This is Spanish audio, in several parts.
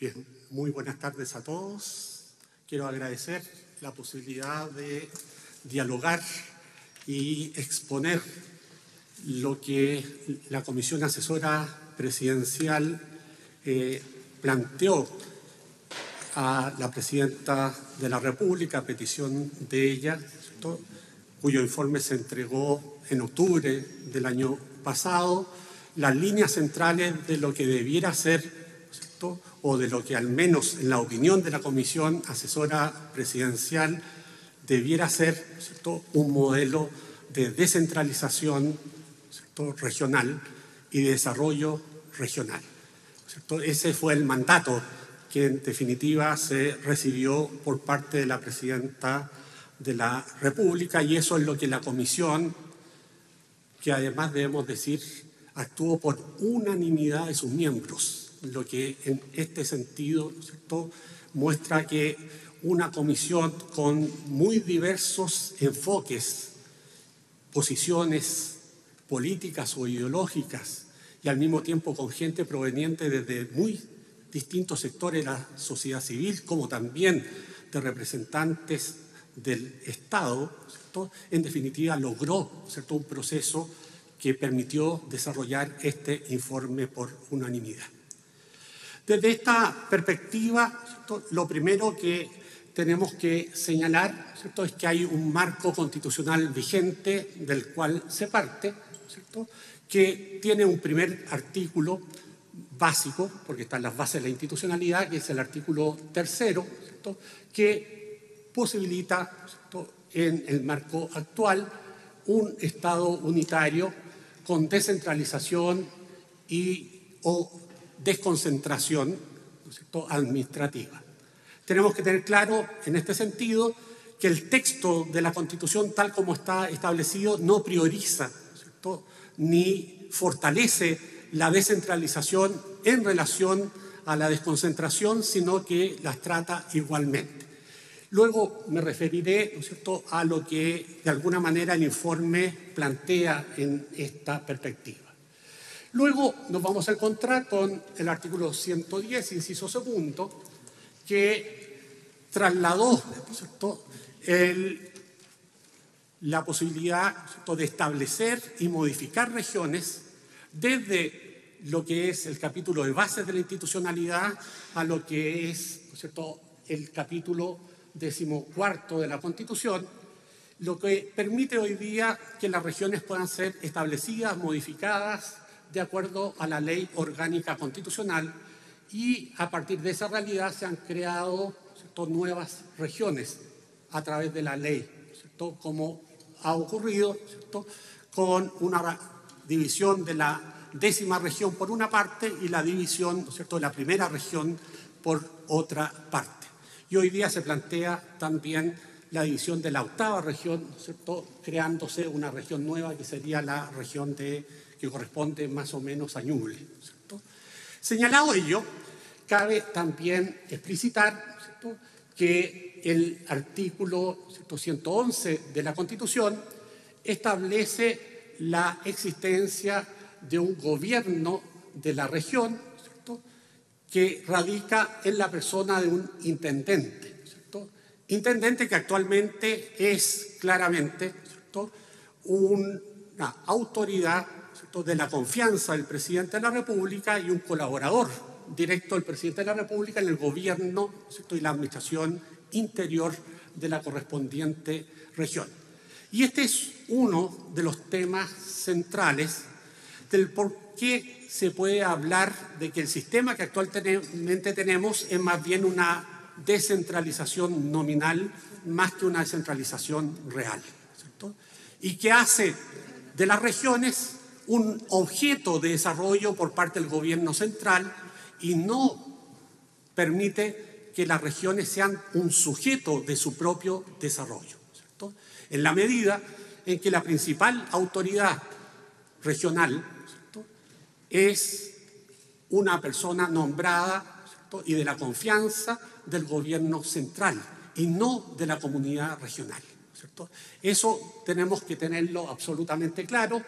Bien, muy buenas tardes a todos. Quiero agradecer la posibilidad de dialogar y exponer lo que la Comisión Asesora Presidencial eh, planteó a la Presidenta de la República a petición de ella, cuyo informe se entregó en octubre del año pasado, las líneas centrales de lo que debiera ser o de lo que al menos en la opinión de la Comisión Asesora Presidencial debiera ser un modelo de descentralización regional y de desarrollo regional. Ese fue el mandato que en definitiva se recibió por parte de la Presidenta de la República y eso es lo que la Comisión, que además debemos decir, actuó por unanimidad de sus miembros lo que en este sentido muestra que una comisión con muy diversos enfoques, posiciones políticas o ideológicas, y al mismo tiempo con gente proveniente desde muy distintos sectores de la sociedad civil, como también de representantes del Estado, en definitiva logró un proceso que permitió desarrollar este informe por unanimidad. Desde esta perspectiva, lo primero que tenemos que señalar es que hay un marco constitucional vigente del cual se parte, que tiene un primer artículo básico, porque están las bases de la institucionalidad, que es el artículo tercero, que posibilita en el marco actual un Estado unitario con descentralización y o desconcentración administrativa. Tenemos que tener claro en este sentido que el texto de la Constitución tal como está establecido no prioriza ni fortalece la descentralización en relación a la desconcentración, sino que las trata igualmente. Luego me referiré a lo que de alguna manera el informe plantea en esta perspectiva. Luego nos vamos a encontrar con el artículo 110, inciso segundo, que trasladó la posibilidad de establecer y modificar regiones desde lo que es el capítulo de bases de la institucionalidad a lo que es el capítulo decimocuarto de la Constitución, lo que permite hoy día que las regiones puedan ser establecidas, modificadas, de acuerdo a la ley orgánica constitucional y a partir de esa realidad se han creado nuevas regiones a través de la ley, como ha ocurrido con una división de la décima región por una parte y la división de la primera región por otra parte. Y hoy día se plantea también la división de la octava región, creándose una región nueva que sería la región de que corresponde más o menos a Ñuble. Señalado ello, cabe también explicitar que el artículo 111 de la Constitución establece la existencia de un gobierno de la región que radica en la persona de un intendente. Intendente que actualmente es claramente una autoridad de la confianza del presidente de la República y un colaborador directo del presidente de la República en el gobierno y la administración interior de la correspondiente región. Y este es uno de los temas centrales del por qué se puede hablar de que el sistema que actualmente tenemos es más bien una descentralización nominal más que una descentralización real. Y que hace de las regiones un objeto de desarrollo por parte del gobierno central y no permite que las regiones sean un sujeto de su propio desarrollo. En la medida en que la principal autoridad regional es una persona nombrada y de la confianza del gobierno central y no de la comunidad regional. Eso tenemos que tenerlo absolutamente claro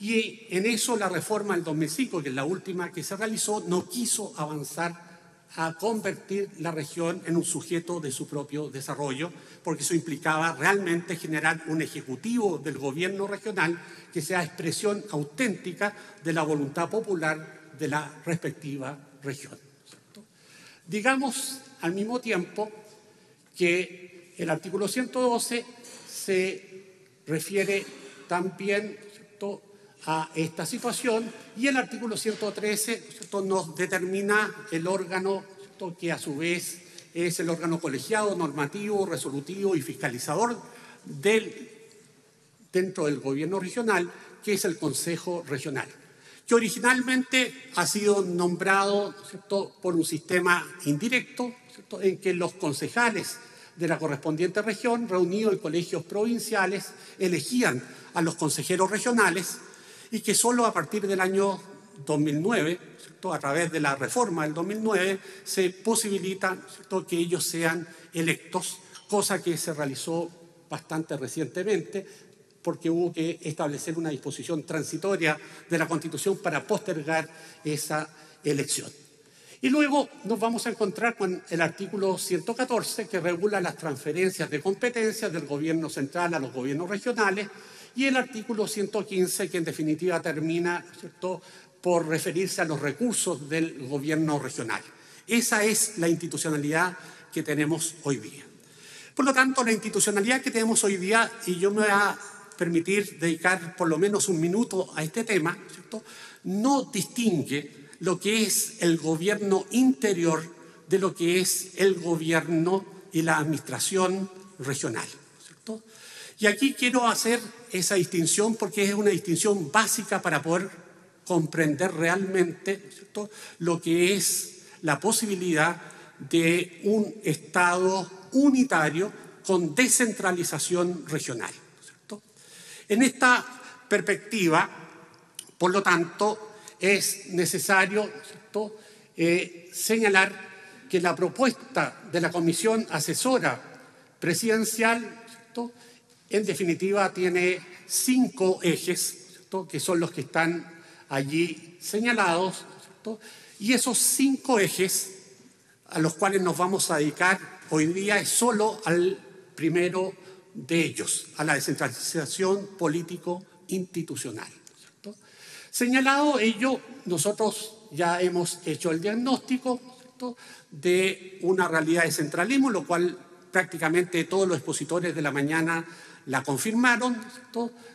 y en eso la reforma del 2005, que es la última que se realizó, no quiso avanzar a convertir la región en un sujeto de su propio desarrollo, porque eso implicaba realmente generar un ejecutivo del gobierno regional que sea expresión auténtica de la voluntad popular de la respectiva región. Digamos al mismo tiempo que el artículo 112 se refiere también a esta situación y el artículo 113 nos determina el órgano que a su vez es el órgano colegiado, normativo, resolutivo y fiscalizador del, dentro del gobierno regional, que es el Consejo Regional, que originalmente ha sido nombrado por un sistema indirecto en que los concejales de la correspondiente región, reunidos en colegios provinciales, elegían a los consejeros regionales y que solo a partir del año 2009, a través de la reforma del 2009, se posibilita que ellos sean electos, cosa que se realizó bastante recientemente porque hubo que establecer una disposición transitoria de la Constitución para postergar esa elección. Y luego nos vamos a encontrar con el artículo 114 que regula las transferencias de competencias del gobierno central a los gobiernos regionales y el artículo 115 que en definitiva termina por referirse a los recursos del gobierno regional. Esa es la institucionalidad que tenemos hoy día. Por lo tanto, la institucionalidad que tenemos hoy día, y yo me voy a permitir dedicar por lo menos un minuto a este tema, no distingue lo que es el gobierno interior de lo que es el gobierno y la administración regional. Y aquí quiero hacer esa distinción porque es una distinción básica para poder comprender realmente lo que es la posibilidad de un Estado unitario con descentralización regional. En esta perspectiva, por lo tanto, es necesario eh, señalar que la propuesta de la Comisión Asesora Presidencial, en definitiva, tiene cinco ejes, que son los que están allí señalados, y esos cinco ejes a los cuales nos vamos a dedicar hoy día es solo al primero de ellos, a la descentralización político-institucional. Señalado ello, nosotros ya hemos hecho el diagnóstico de una realidad de centralismo, lo cual prácticamente todos los expositores de la mañana la confirmaron,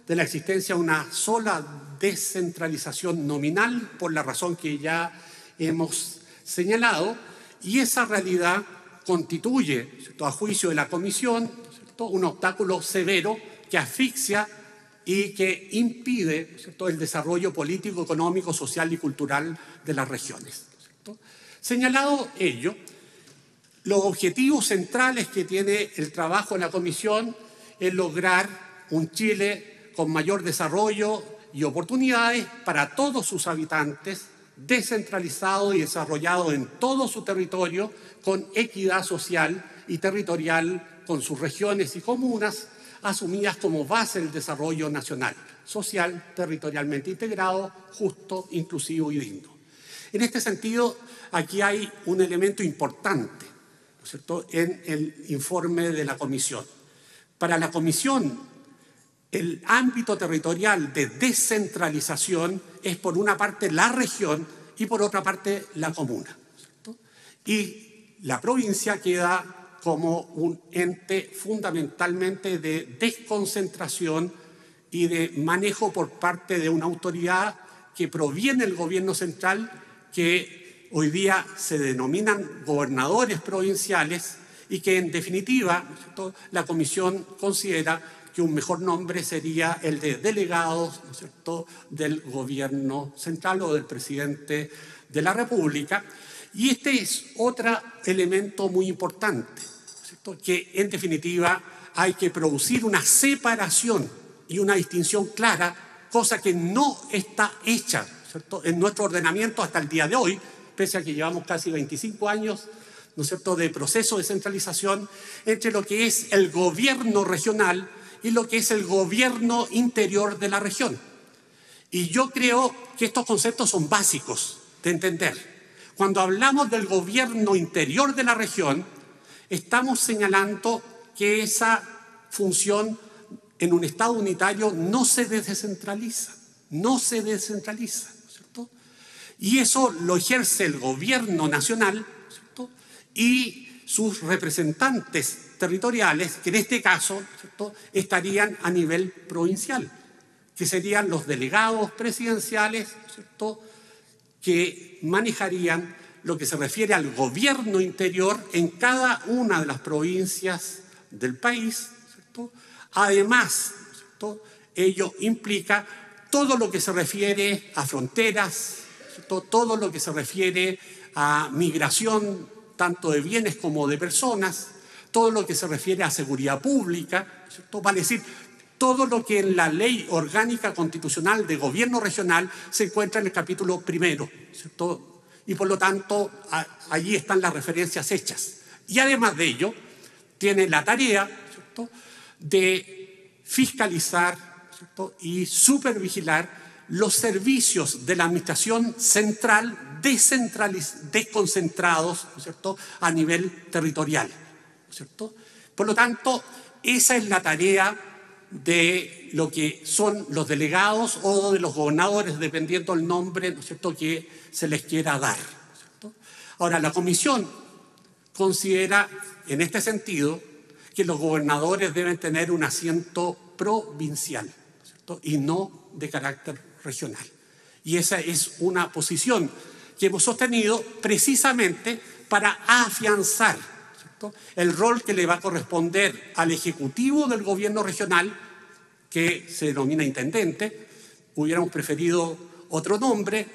de la existencia de una sola descentralización nominal, por la razón que ya hemos señalado, y esa realidad constituye, a juicio de la Comisión, un obstáculo severo que asfixia y que impide el desarrollo político, económico, social y cultural de las regiones. Señalado ello, los objetivos centrales que tiene el trabajo de la Comisión es lograr un Chile con mayor desarrollo y oportunidades para todos sus habitantes, descentralizado y desarrollado en todo su territorio, con equidad social y territorial con sus regiones y comunas, asumidas como base del desarrollo nacional, social, territorialmente integrado, justo, inclusivo y digno. En este sentido, aquí hay un elemento importante en el informe de la Comisión. Para la Comisión, el ámbito territorial de descentralización es por una parte la región y por otra parte la comuna. Y la provincia queda como un ente fundamentalmente de desconcentración y de manejo por parte de una autoridad que proviene del gobierno central, que hoy día se denominan gobernadores provinciales y que en definitiva la Comisión considera que un mejor nombre sería el de delegados del gobierno central o del presidente de la República. Y este es otro elemento muy importante que en definitiva hay que producir una separación y una distinción clara, cosa que no está hecha en nuestro ordenamiento hasta el día de hoy, pese a que llevamos casi 25 años ¿no cierto? de proceso de centralización entre lo que es el gobierno regional y lo que es el gobierno interior de la región. Y yo creo que estos conceptos son básicos de entender. Cuando hablamos del gobierno interior de la región, estamos señalando que esa función en un Estado unitario no se descentraliza, no se descentraliza. Y eso lo ejerce el gobierno nacional, ¿cierto? Y sus representantes territoriales, que en este caso ¿cierto? estarían a nivel provincial, que serían los delegados presidenciales, ¿cierto? que manejarían lo que se refiere al gobierno interior en cada una de las provincias del país. Además, ello implica todo lo que se refiere a fronteras, todo lo que se refiere a migración tanto de bienes como de personas, todo lo que se refiere a seguridad pública, vale decir, todo lo que en la ley orgánica constitucional de gobierno regional se encuentra en el capítulo primero, y por lo tanto allí están las referencias hechas. Y además de ello, tiene la tarea de fiscalizar y supervigilar los servicios de la administración central desconcentrados ¿cierto? a nivel territorial. ¿cierto? Por lo tanto, esa es la tarea de lo que son los delegados o de los gobernadores, dependiendo del nombre ¿no es cierto? que se les quiera dar. Ahora, la comisión considera en este sentido que los gobernadores deben tener un asiento provincial y no de carácter regional. Y esa es una posición que hemos sostenido precisamente para afianzar el rol que le va a corresponder al Ejecutivo del Gobierno regional, que se denomina intendente. Hubiéramos preferido otro nombre,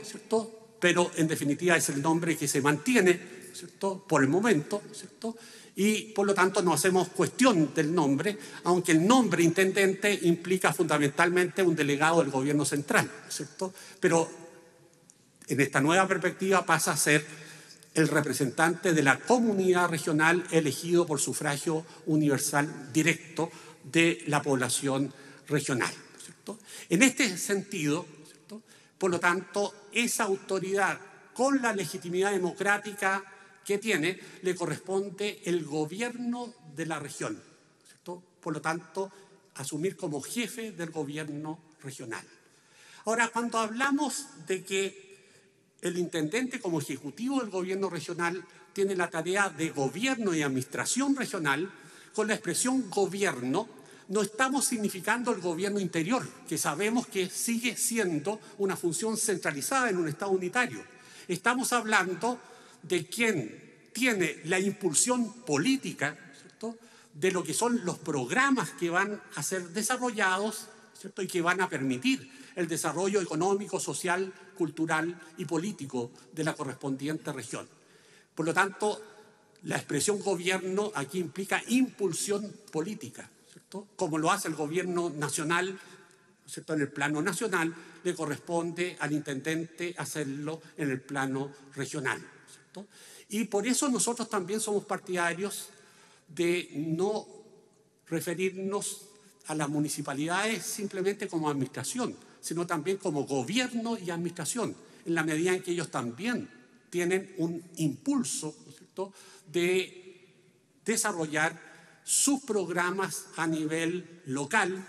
pero en definitiva es el nombre que se mantiene por el momento. ¿cierto? Y por lo tanto no hacemos cuestión del nombre, aunque el nombre intendente implica fundamentalmente un delegado del gobierno central, ¿cierto? Pero en esta nueva perspectiva pasa a ser el representante de la comunidad regional elegido por sufragio universal directo de la población regional. ¿cierto? En este sentido, por lo tanto, esa autoridad con la legitimidad democrática que tiene, le corresponde el gobierno de la región. Por lo tanto, asumir como jefe del gobierno regional. Ahora, cuando hablamos de que el intendente como ejecutivo del gobierno regional tiene la tarea de gobierno y administración regional, con la expresión gobierno no estamos significando el gobierno interior, que sabemos que sigue siendo una función centralizada en un Estado unitario. Estamos hablando de quien tiene la impulsión política de lo que son los programas que van a ser desarrollados y que van a permitir el desarrollo económico, social, cultural y político de la correspondiente región. Por lo tanto, la expresión gobierno aquí implica impulsión política, como lo hace el gobierno nacional, ¿cierto? en el plano nacional, le corresponde al intendente hacerlo en el plano regional. Y por eso nosotros también somos partidarios de no referirnos a las municipalidades simplemente como administración, sino también como gobierno y administración, en la medida en que ellos también tienen un impulso de desarrollar sus programas a nivel local,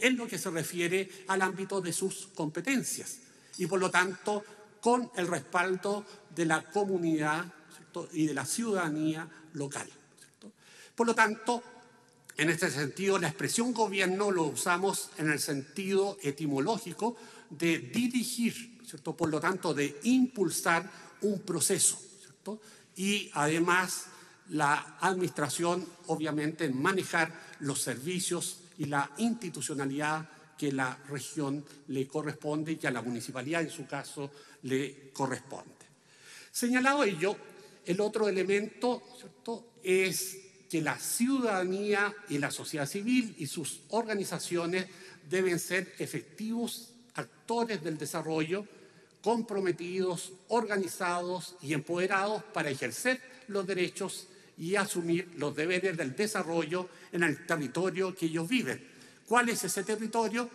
en lo que se refiere al ámbito de sus competencias. Y por lo tanto, con el respaldo de la comunidad y de la ciudadanía local. Por lo tanto, en este sentido, la expresión gobierno lo usamos en el sentido etimológico de dirigir, por lo tanto, de impulsar un proceso. Y además, la administración, obviamente, manejar los servicios y la institucionalidad que la región le corresponde y que a la municipalidad, en su caso, le corresponde. Señalado ello, el otro elemento es que la ciudadanía y la sociedad civil y sus organizaciones deben ser efectivos actores del desarrollo, comprometidos, organizados y empoderados para ejercer los derechos y asumir los deberes del desarrollo en el territorio que ellos viven. ¿Cuál es ese territorio?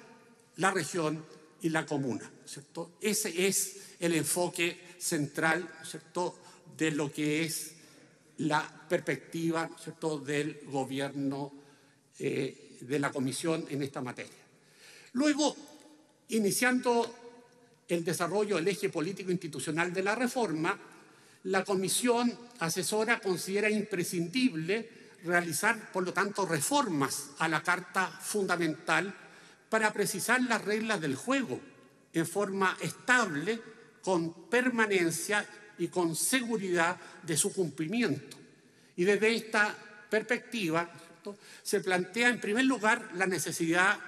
La región y la comuna. ¿cierto? Ese es el enfoque central ¿cierto? de lo que es la perspectiva ¿cierto? del gobierno eh, de la comisión en esta materia. Luego, iniciando el desarrollo del eje político institucional de la reforma, la comisión asesora considera imprescindible realizar, por lo tanto, reformas a la Carta Fundamental para precisar las reglas del juego en forma estable, con permanencia y con seguridad de su cumplimiento. Y desde esta perspectiva se plantea en primer lugar la necesidad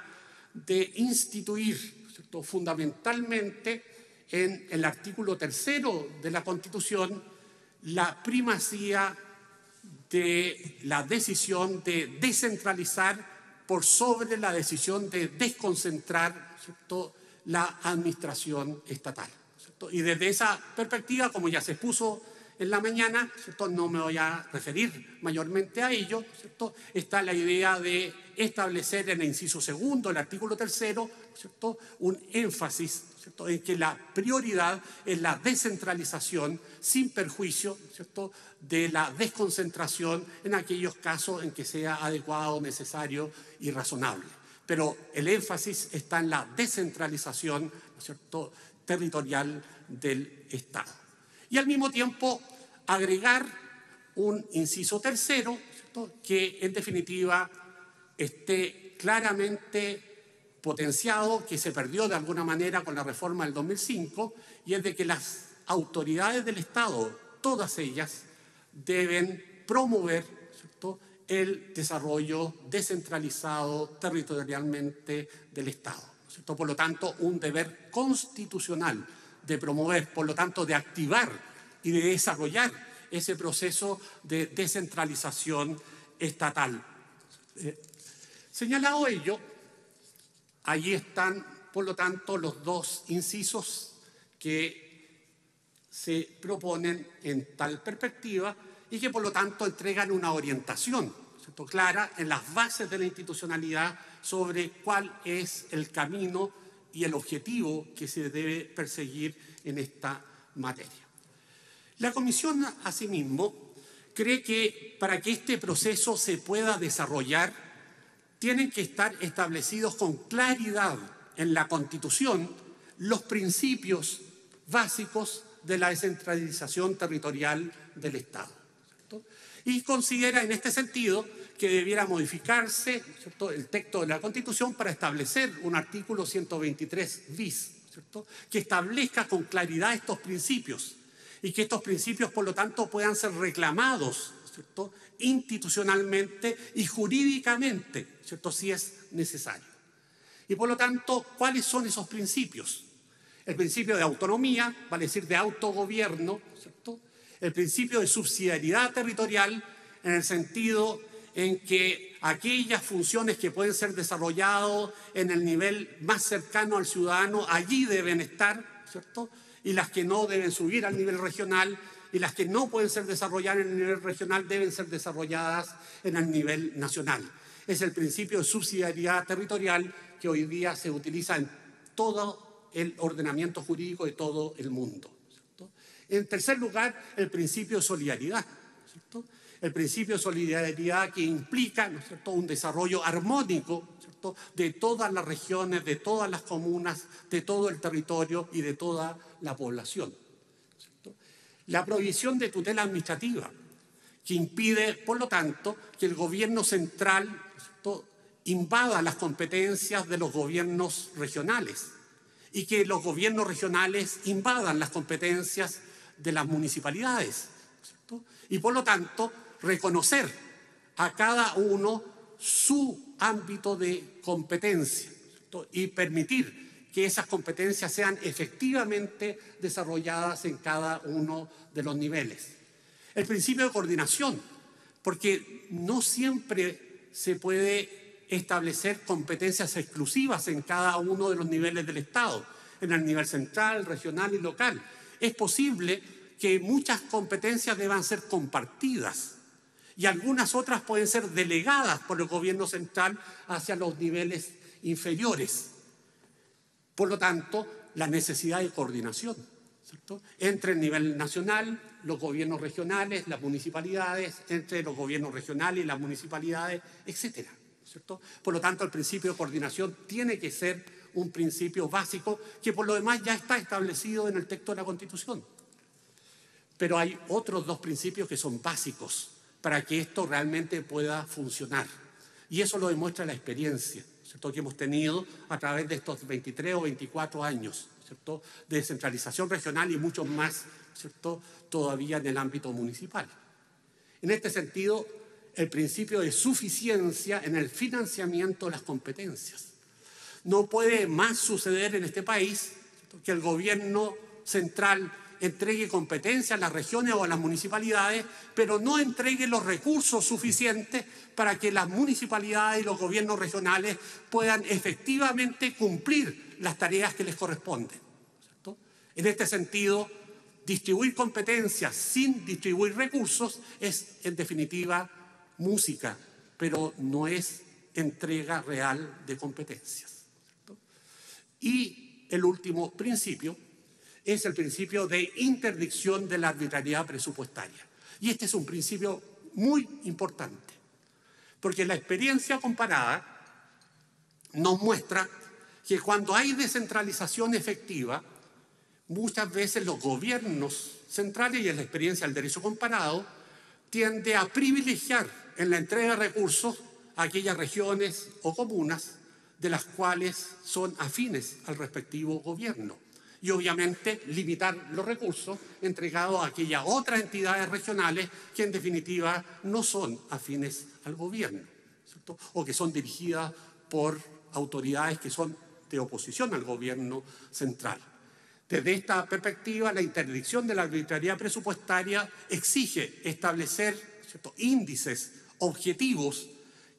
de instituir fundamentalmente en el artículo tercero de la Constitución la primacía de la decisión de descentralizar por sobre la decisión de desconcentrar la administración estatal. Y desde esa perspectiva, como ya se expuso en la mañana, no me voy a referir mayormente a ello, está la idea de establecer en el inciso segundo, el artículo tercero, un énfasis en que la prioridad es la descentralización sin perjuicio de la desconcentración en aquellos casos en que sea adecuado, necesario y razonable. Pero el énfasis está en la descentralización territorial del Estado. Y al mismo tiempo agregar un inciso tercero que en definitiva esté claramente potenciado, que se perdió de alguna manera con la reforma del 2005, y es de que las autoridades del Estado, todas ellas, deben promover el desarrollo descentralizado territorialmente del Estado. Por lo tanto, un deber constitucional de promover, por lo tanto, de activar y de desarrollar ese proceso de descentralización estatal. Eh, señalado ello, allí están, por lo tanto, los dos incisos que se proponen en tal perspectiva y que, por lo tanto, entregan una orientación clara en las bases de la institucionalidad sobre cuál es el camino y el objetivo que se debe perseguir en esta materia. La Comisión, asimismo, cree que para que este proceso se pueda desarrollar, tienen que estar establecidos con claridad en la Constitución los principios básicos de la descentralización territorial del Estado. Y considera en este sentido que debiera modificarse el texto de la Constitución para establecer un artículo 123 bis, que establezca con claridad estos principios y que estos principios, por lo tanto, puedan ser reclamados institucionalmente y jurídicamente, ¿cierto? si es necesario. Y por lo tanto, ¿cuáles son esos principios? El principio de autonomía, vale decir de autogobierno, ¿cierto? el principio de subsidiariedad territorial en el sentido en que aquellas funciones que pueden ser desarrolladas en el nivel más cercano al ciudadano, allí deben estar, ¿cierto? Y las que no deben subir al nivel regional y las que no pueden ser desarrolladas en el nivel regional deben ser desarrolladas en el nivel nacional. Es el principio de subsidiariedad territorial que hoy día se utiliza en todo el ordenamiento jurídico de todo el mundo. En tercer lugar, el principio de solidaridad. El principio de solidaridad que implica un desarrollo armónico de todas las regiones, de todas las comunas, de todo el territorio y de toda la población. La provisión de tutela administrativa, que impide, por lo tanto, que el gobierno central invada las competencias de los gobiernos regionales y que los gobiernos regionales invadan las competencias de las municipalidades. Y por lo tanto, reconocer a cada uno su ámbito de competencia y permitir que esas competencias sean efectivamente desarrolladas en cada uno de los niveles. El principio de coordinación, porque no siempre se puede establecer competencias exclusivas en cada uno de los niveles del Estado, en el nivel central, regional y local. Es posible que muchas competencias deban ser compartidas y algunas otras pueden ser delegadas por el gobierno central hacia los niveles inferiores. Por lo tanto, la necesidad de coordinación entre el nivel nacional, los gobiernos regionales, las municipalidades, entre los gobiernos regionales y las municipalidades, etc. Por lo tanto, el principio de coordinación tiene que ser un principio básico que por lo demás ya está establecido en el texto de la Constitución. Pero hay otros dos principios que son básicos para que esto realmente pueda funcionar. Y eso lo demuestra la experiencia que hemos tenido a través de estos 23 o 24 años de descentralización regional y muchos más ¿cierto? todavía en el ámbito municipal. En este sentido, el principio de suficiencia en el financiamiento de las competencias. No puede más suceder en este país que el gobierno central entregue competencias a las regiones o a las municipalidades, pero no entregue los recursos suficientes para que las municipalidades y los gobiernos regionales puedan efectivamente cumplir las tareas que les corresponden. En este sentido, distribuir competencias sin distribuir recursos es, en definitiva, música, pero no es entrega real de competencias. Y el último principio es el principio de interdicción de la arbitrariedad presupuestaria. Y este es un principio muy importante, porque la experiencia comparada nos muestra que cuando hay descentralización efectiva, muchas veces los gobiernos centrales y en la experiencia del derecho comparado tiende a privilegiar en la entrega de recursos a aquellas regiones o comunas de las cuales son afines al respectivo gobierno y obviamente limitar los recursos entregados a aquellas otras entidades regionales que en definitiva no son afines al gobierno o que son dirigidas por autoridades que son de oposición al gobierno central. Desde esta perspectiva, la interdicción de la arbitrariedad presupuestaria exige establecer índices objetivos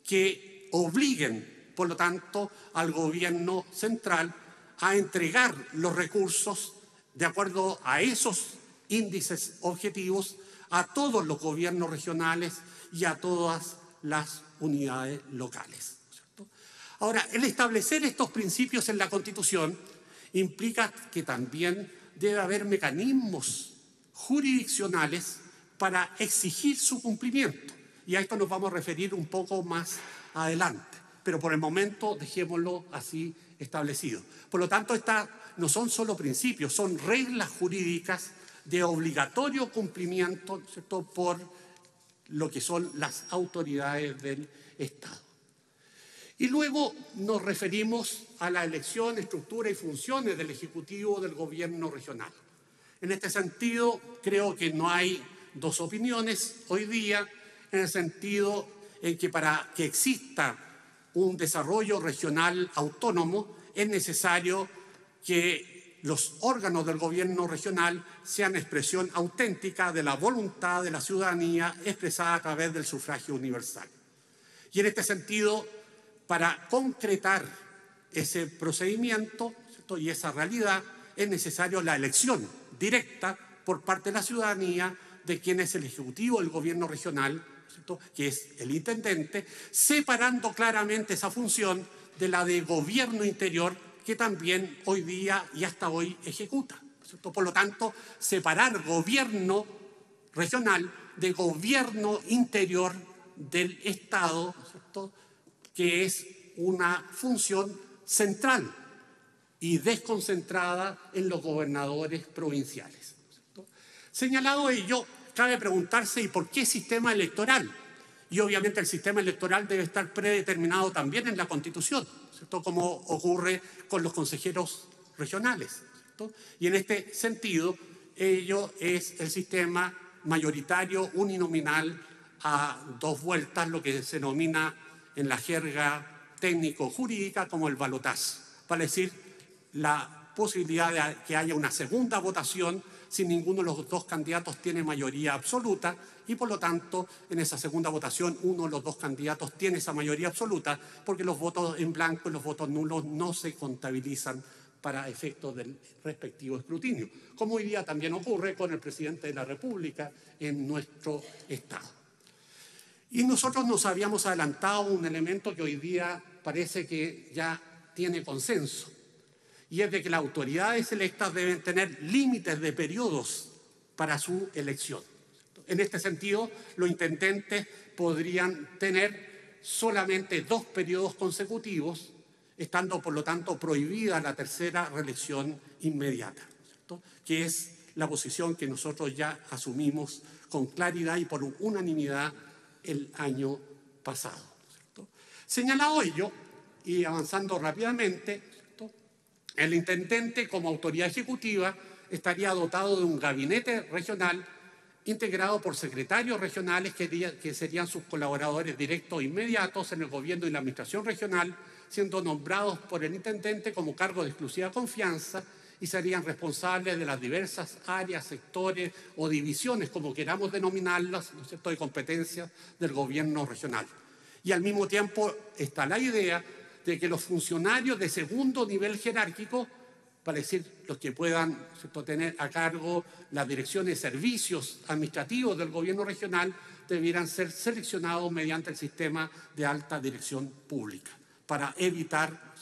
que obliguen, por lo tanto, al gobierno central a entregar los recursos de acuerdo a esos índices objetivos a todos los gobiernos regionales y a todas las unidades locales. Ahora, el establecer estos principios en la Constitución implica que también debe haber mecanismos jurisdiccionales para exigir su cumplimiento. Y a esto nos vamos a referir un poco más adelante. Pero por el momento dejémoslo así establecido. Por lo tanto, estas no son solo principios, son reglas jurídicas de obligatorio cumplimiento por lo que son las autoridades del Estado. Y luego nos referimos a la elección, estructura y funciones del Ejecutivo del Gobierno regional. En este sentido, creo que no hay dos opiniones hoy día, en el sentido en que para que exista un desarrollo regional autónomo, es necesario que los órganos del gobierno regional sean expresión auténtica de la voluntad de la ciudadanía expresada a través del sufragio universal. Y en este sentido, para concretar ese procedimiento y esa realidad, es necesario la elección directa por parte de la ciudadanía de quien es el ejecutivo del gobierno regional que es el intendente, separando claramente esa función de la de gobierno interior que también hoy día y hasta hoy ejecuta. Por lo tanto, separar gobierno regional de gobierno interior del Estado, que es una función central y desconcentrada en los gobernadores provinciales. Señalado ello, cabe preguntarse, ¿y por qué sistema electoral? Y obviamente el sistema electoral debe estar predeterminado también en la Constitución, ¿cierto? como ocurre con los consejeros regionales. Y en este sentido, ello es el sistema mayoritario uninominal a dos vueltas, lo que se denomina en la jerga técnico-jurídica como el balotaz, para decir la posibilidad de que haya una segunda votación si ninguno de los dos candidatos tiene mayoría absoluta y por lo tanto en esa segunda votación uno de los dos candidatos tiene esa mayoría absoluta porque los votos en blanco y los votos nulos no se contabilizan para efectos del respectivo escrutinio, como hoy día también ocurre con el presidente de la República en nuestro Estado. Y nosotros nos habíamos adelantado un elemento que hoy día parece que ya tiene consenso, y es de que las autoridades electas deben tener límites de periodos para su elección. En este sentido, los intendentes podrían tener solamente dos periodos consecutivos, estando por lo tanto prohibida la tercera reelección inmediata, que es la posición que nosotros ya asumimos con claridad y por unanimidad el año pasado. Señalado ello, y avanzando rápidamente, el intendente como autoridad ejecutiva estaría dotado de un gabinete regional integrado por secretarios regionales que, serían sus colaboradores directos e inmediatos en el gobierno y la administración regional, siendo nombrados por el intendente como cargo de exclusiva confianza y serían responsables de las diversas áreas, sectores o divisiones, como queramos denominarlas, ¿no de competencia del gobierno regional. Y al mismo tiempo está la idea de que los funcionarios de segundo nivel jerárquico, para decir los que puedan tener a cargo las direcciones de servicios administrativos del gobierno regional, debieran ser seleccionados mediante el sistema de alta dirección pública, para evitar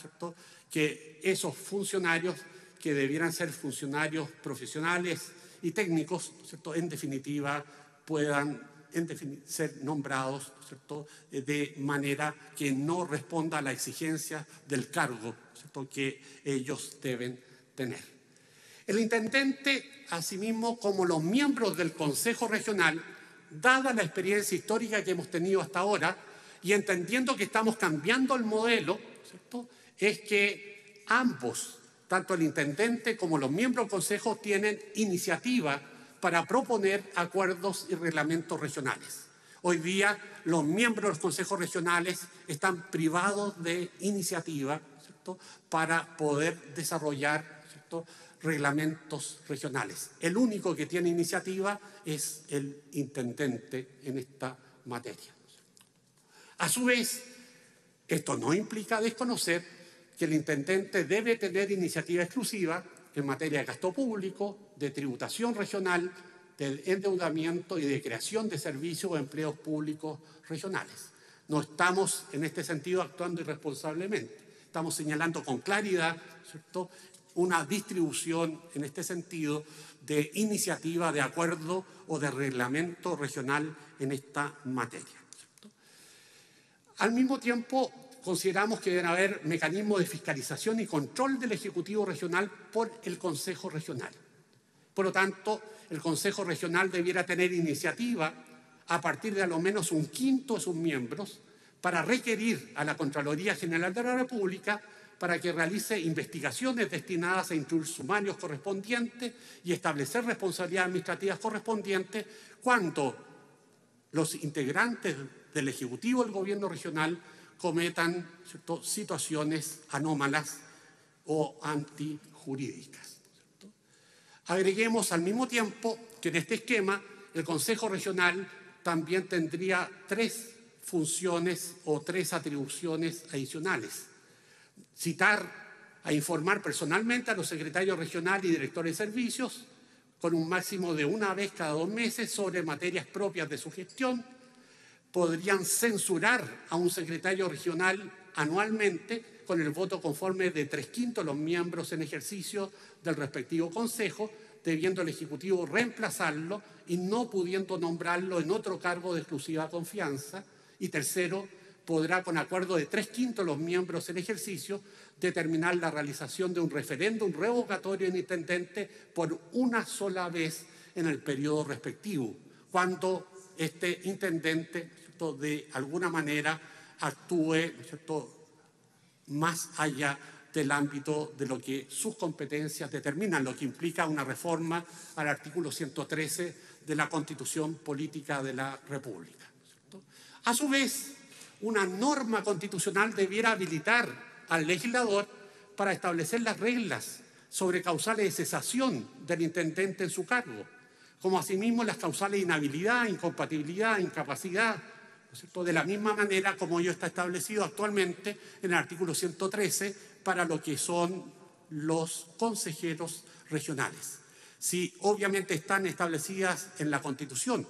que esos funcionarios que debieran ser funcionarios profesionales y técnicos, en definitiva, puedan ser nombrados de manera que no responda a la exigencia del cargo que ellos deben tener. El intendente, asimismo, como los miembros del Consejo Regional, dada la experiencia histórica que hemos tenido hasta ahora y entendiendo que estamos cambiando el modelo, es que ambos tanto el intendente como los miembros del Consejo tienen iniciativa para proponer acuerdos y reglamentos regionales. Hoy día los miembros de los consejos regionales están privados de iniciativa para poder desarrollar reglamentos regionales. El único que tiene iniciativa es el intendente en esta materia. A su vez, esto no implica desconocer que el intendente debe tener iniciativa exclusiva en materia de gasto público, de tributación regional, de endeudamiento y de creación de servicios o empleos públicos regionales. No estamos en este sentido actuando irresponsablemente. Estamos señalando con claridad una distribución en este sentido de iniciativa de acuerdo o de reglamento regional en esta materia. Al mismo tiempo, consideramos que deben haber mecanismos de fiscalización y control del Ejecutivo Regional por el Consejo Regional. Por lo tanto, el Consejo Regional debiera tener iniciativa a partir de a lo menos un quinto de sus miembros para requerir a la Contraloría General de la República para que realice investigaciones destinadas a incluir sumarios correspondientes y establecer responsabilidades administrativas correspondientes cuando los integrantes del Ejecutivo del Gobierno Regional cometan situaciones anómalas o antijurídicas. Agreguemos al mismo tiempo que en este esquema el Consejo Regional también tendría tres funciones o tres atribuciones adicionales. Citar a informar personalmente a los secretarios regionales y directores de servicios con un máximo de una vez cada dos meses sobre materias propias de su gestión, podrían censurar a un secretario regional anualmente con el voto conforme de tres quintos los miembros en ejercicio del respectivo consejo, debiendo el Ejecutivo reemplazarlo y no pudiendo nombrarlo en otro cargo de exclusiva confianza. Y tercero, podrá, con acuerdo de tres quintos los miembros en ejercicio, determinar la realización de un referéndum revocatorio en intendente por una sola vez en el periodo respectivo, cuando este intendente de alguna manera actúe más allá del ámbito de lo que sus competencias determinan, lo que implica una reforma al artículo 113 de la Constitución Política de la República. A su vez, una norma constitucional debiera habilitar al legislador para establecer las reglas sobre causales de cesación del intendente en su cargo, como asimismo las causales de inhabilidad, incompatibilidad, incapacidad, de la misma manera como ello está establecido actualmente en el artículo 113 para lo que son los consejeros regionales. Si obviamente están establecidas en la Constitución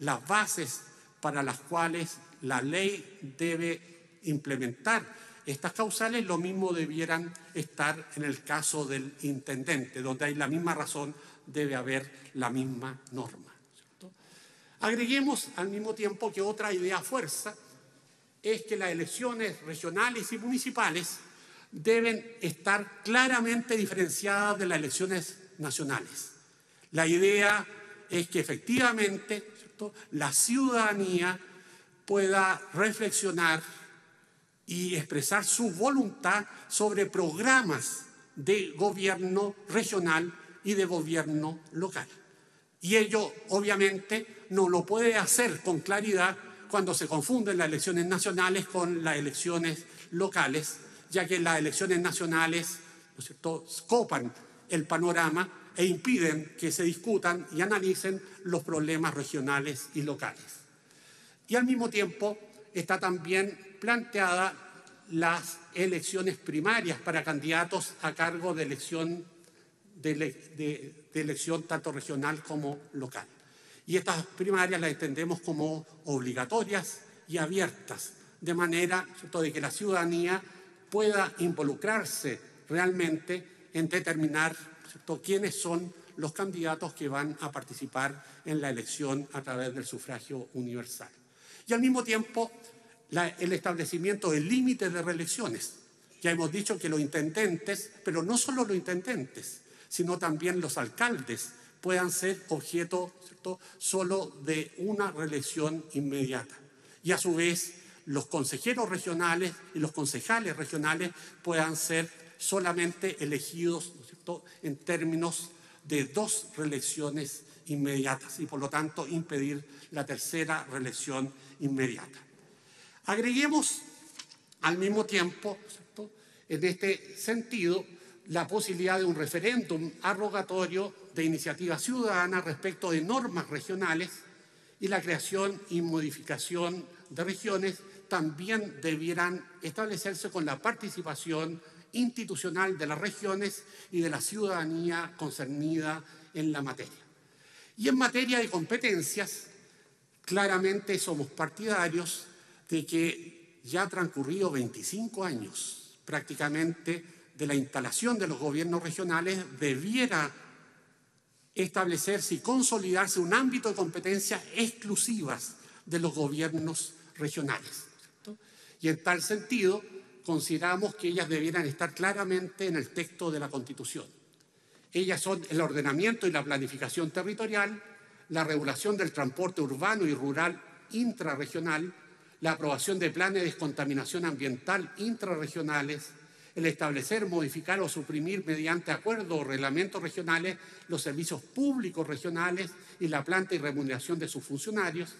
las bases para las cuales la ley debe implementar estas causales, lo mismo debieran estar en el caso del intendente, donde hay la misma razón, debe haber la misma norma. Agreguemos al mismo tiempo que otra idea fuerza es que las elecciones regionales y municipales deben estar claramente diferenciadas de las elecciones nacionales. La idea es que efectivamente la ciudadanía pueda reflexionar y expresar su voluntad sobre programas de gobierno regional y de gobierno local. Y ello obviamente no lo puede hacer con claridad cuando se confunden las elecciones nacionales con las elecciones locales, ya que las elecciones nacionales ¿no copan el panorama e impiden que se discutan y analicen los problemas regionales y locales. Y al mismo tiempo está también planteada las elecciones primarias para candidatos a cargo de elección, de, elección tanto regional como local. Y estas primarias las entendemos como obligatorias y abiertas, de manera de que la ciudadanía pueda involucrarse realmente en determinar quiénes son los candidatos que van a participar en la elección a través del sufragio universal. Y al mismo tiempo el establecimiento de límites de reelecciones. Ya hemos dicho que los intendentes, pero no solo los intendentes, sino también los alcaldes, puedan ser objeto solo de una reelección inmediata. Y a su vez, los consejeros regionales y los concejales regionales puedan ser solamente elegidos en términos de dos reelecciones inmediatas y por lo tanto impedir la tercera reelección inmediata. Agreguemos al mismo tiempo, en este sentido, la posibilidad de un referéndum arrogatorio de iniciativa ciudadana respecto de normas regionales y la creación y modificación de regiones también debieran establecerse con la participación institucional de las regiones y de la ciudadanía concernida en la materia. Y en materia de competencias, claramente somos partidarios de que ya ha transcurrido 25 años prácticamente de la instalación de los gobiernos regionales, debiera establecerse y consolidarse un ámbito de competencias exclusivas de los gobiernos regionales. Y en tal sentido, consideramos que ellas debieran estar claramente en el texto de la Constitución. Ellas son el ordenamiento y la planificación territorial, la regulación del transporte urbano y rural intrarregional, la aprobación de planes de descontaminación ambiental intrarregionales, el establecer, modificar o suprimir mediante acuerdos o reglamentos regionales los servicios públicos regionales y la planta y remuneración de sus funcionarios,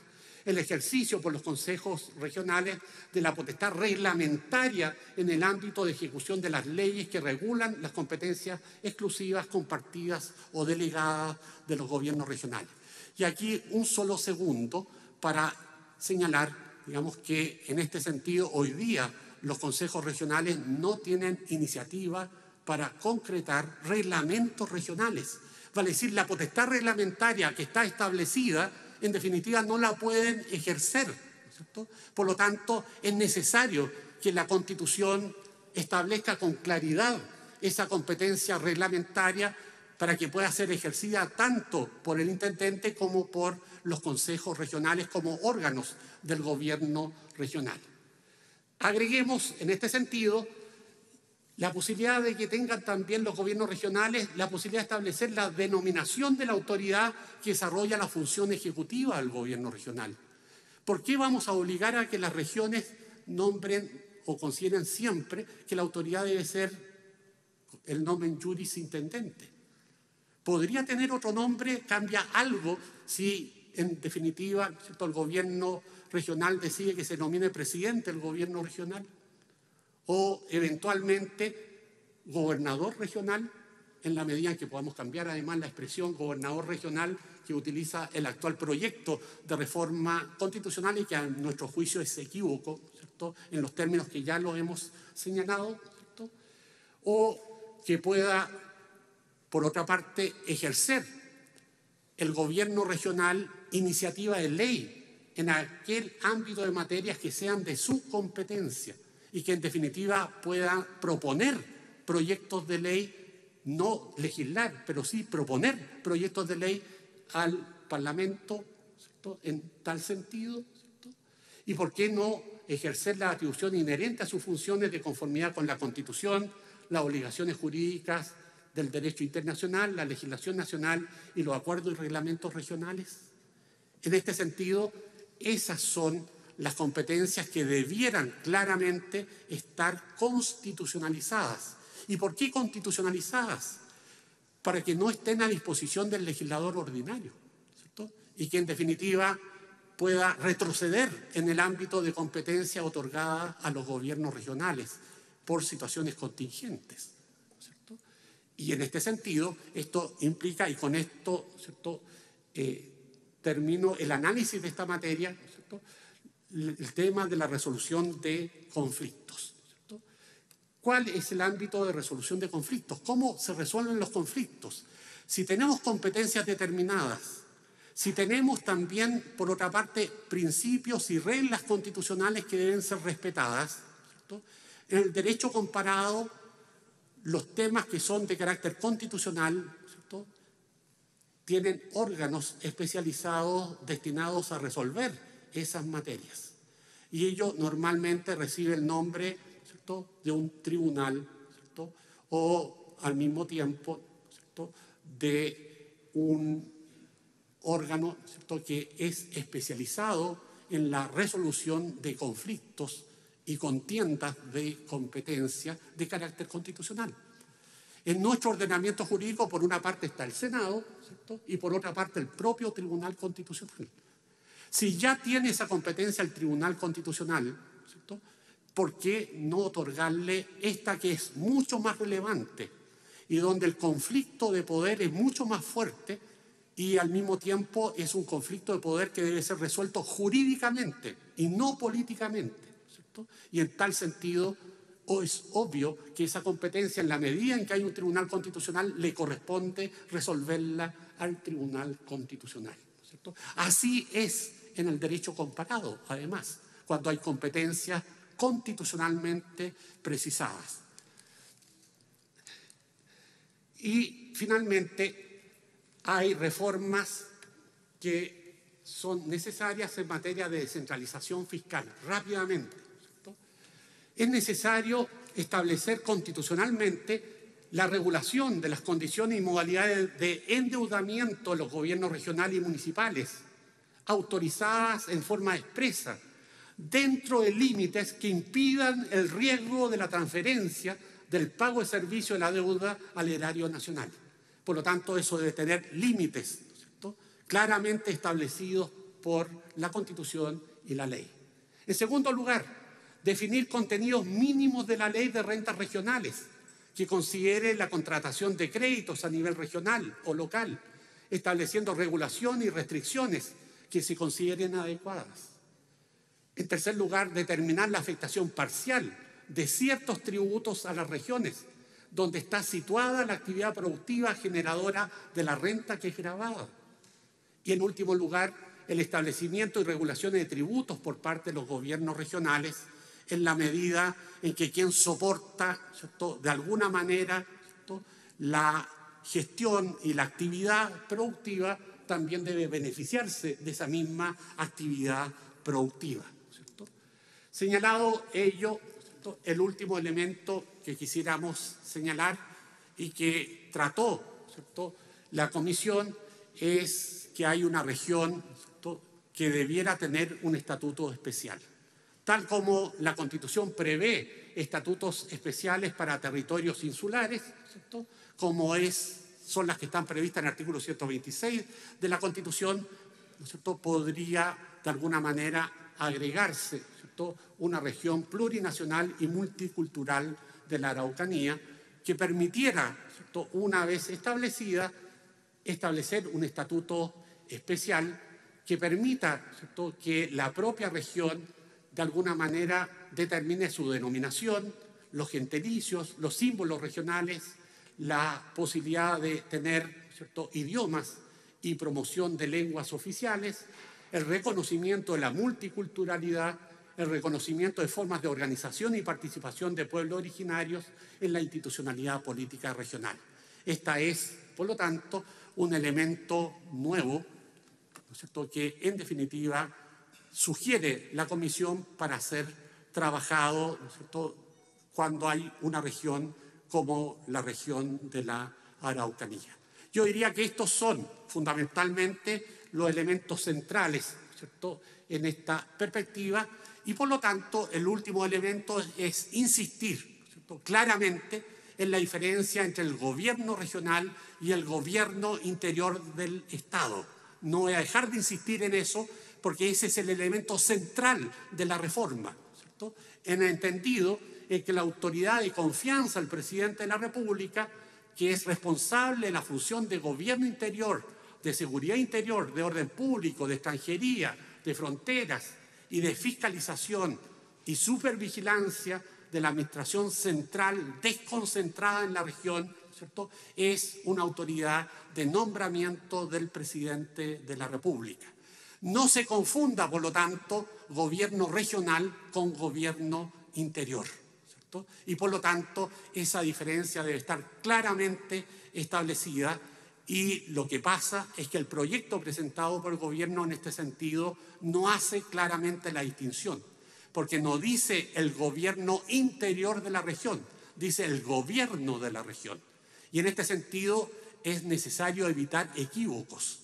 el ejercicio por los consejos regionales de la potestad reglamentaria en el ámbito de ejecución de las leyes que regulan las competencias exclusivas, compartidas o delegadas de los gobiernos regionales. Y aquí un solo segundo para señalar digamos que en este sentido hoy día los consejos regionales no tienen iniciativa para concretar reglamentos regionales. Vale decir, la potestad reglamentaria que está establecida, en definitiva, no la pueden ejercer. Por lo tanto, es necesario que la Constitución establezca con claridad esa competencia reglamentaria para que pueda ser ejercida tanto por el intendente como por los consejos regionales como órganos del gobierno regional. Agreguemos en este sentido la posibilidad de que tengan también los gobiernos regionales la posibilidad de establecer la denominación de la autoridad que desarrolla la función ejecutiva del gobierno regional. ¿Por qué vamos a obligar a que las regiones nombren o consideren siempre que la autoridad debe ser el nombre juris intendente? Podría tener otro nombre, cambia algo si en definitiva el gobierno regional decide que se nomine presidente del gobierno regional o eventualmente gobernador regional en la medida en que podamos cambiar además la expresión gobernador regional que utiliza el actual proyecto de reforma constitucional y que a nuestro juicio es equívoco, ¿cierto? en los términos que ya lo hemos señalado, o que pueda por otra parte, ejercer el gobierno regional iniciativa de ley en aquel ámbito de materias que sean de su competencia y que en definitiva pueda proponer proyectos de ley, no legislar, pero sí proponer proyectos de ley al Parlamento en tal sentido. ¿Y por qué no ejercer la atribución inherente a sus funciones de conformidad con la Constitución, las obligaciones jurídicas del derecho internacional, la legislación nacional y los acuerdos y reglamentos regionales? En este sentido, esas son las competencias que debieran claramente estar constitucionalizadas. ¿Y por qué constitucionalizadas? Para que no estén a disposición del legislador ordinario y que en definitiva pueda retroceder en el ámbito de competencia otorgada a los gobiernos regionales por situaciones contingentes. Y en este sentido, esto implica, y con esto eh, termino el análisis de esta materia, el tema de la resolución de conflictos. ¿Cuál es el ámbito de resolución de conflictos? ¿Cómo se resuelven los conflictos? Si tenemos competencias determinadas, si tenemos también, por otra parte, principios y reglas constitucionales que deben ser respetadas, en el derecho comparado, los temas que son de carácter constitucional tienen órganos especializados destinados a resolver esas materias. Y ello normalmente recibe el nombre de un tribunal o al mismo tiempo de un órgano que es especializado en la resolución de conflictos y contiendas de competencia de carácter constitucional. En nuestro ordenamiento jurídico, por una parte está el Senado y por otra parte el propio Tribunal Constitucional. Si ya tiene esa competencia el Tribunal Constitucional, ¿por qué no otorgarle esta que es mucho más relevante y donde el conflicto de poder es mucho más fuerte y al mismo tiempo es un conflicto de poder que debe ser resuelto jurídicamente y no políticamente? Y en tal sentido, es obvio que esa competencia, en la medida en que hay un tribunal constitucional, le corresponde resolverla al tribunal constitucional. Así es en el derecho comparado, además, cuando hay competencias constitucionalmente precisadas. Y finalmente, hay reformas que son necesarias en materia de descentralización fiscal, rápidamente. Es necesario establecer constitucionalmente la regulación de las condiciones y modalidades de endeudamiento de los gobiernos regionales y municipales, autorizadas en forma expresa, dentro de límites que impidan el riesgo de la transferencia del pago de servicio de la deuda al erario nacional. Por lo tanto, eso debe tener límites claramente establecidos por la Constitución y la ley. En segundo lugar, definir contenidos mínimos de la ley de rentas regionales, que considere la contratación de créditos a nivel regional o local, estableciendo regulaciones y restricciones que se consideren adecuadas. En tercer lugar, determinar la afectación parcial de ciertos tributos a las regiones donde está situada la actividad productiva generadora de la renta que es grabada. Y en último lugar, el establecimiento y regulaciones de tributos por parte de los gobiernos regionales en la medida en que quien soporta de alguna manera la gestión y la actividad productiva también debe beneficiarse de esa misma actividad productiva. Señalado ello, el último elemento que quisiéramos señalar y que trató la Comisión es que hay una región que debiera tener un estatuto especial, tal como la Constitución prevé estatutos especiales para territorios insulares, como son las que están previstas en el artículo 126 de la Constitución, ¿no podría de alguna manera agregarse una región plurinacional y multicultural de la Araucanía que permitiera, una vez establecida, establecer un estatuto especial que permita que la propia región de alguna manera determine su denominación, los gentilicios, los símbolos regionales, la posibilidad de tener idiomas y promoción de lenguas oficiales, el reconocimiento de la multiculturalidad, el reconocimiento de formas de organización y participación de pueblos originarios en la institucionalidad política regional. Esta es, por lo tanto, un elemento nuevo, que en definitiva sugiere la Comisión para ser trabajado cuando hay una región como la región de la Araucanía. Yo diría que estos son fundamentalmente los elementos centrales en esta perspectiva y por lo tanto el último elemento es, insistir claramente en la diferencia entre el gobierno regional y el gobierno interior del Estado. No voy a dejar de insistir en eso porque ese es el elemento central de la reforma, en el entendido en que la autoridad de confianza del presidente de la República, que es responsable de la función de gobierno interior, de seguridad interior, de orden público, de extranjería, de fronteras y de fiscalización y supervigilancia de la administración central desconcentrada en la región, es una autoridad de nombramiento del presidente de la República. No se confunda, por lo tanto, gobierno regional con gobierno interior. Y por lo tanto, esa diferencia debe estar claramente establecida y lo que pasa es que el proyecto presentado por el gobierno en este sentido no hace claramente la distinción, porque no dice el gobierno interior de la región, dice el gobierno de la región. Y en este sentido es necesario evitar equívocos,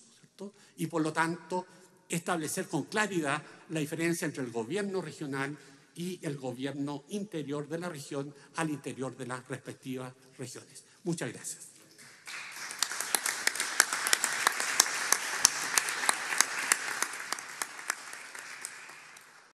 y por lo tanto establecer con claridad la diferencia entre el gobierno regional y el gobierno interior de la región al interior de las respectivas regiones. Muchas gracias.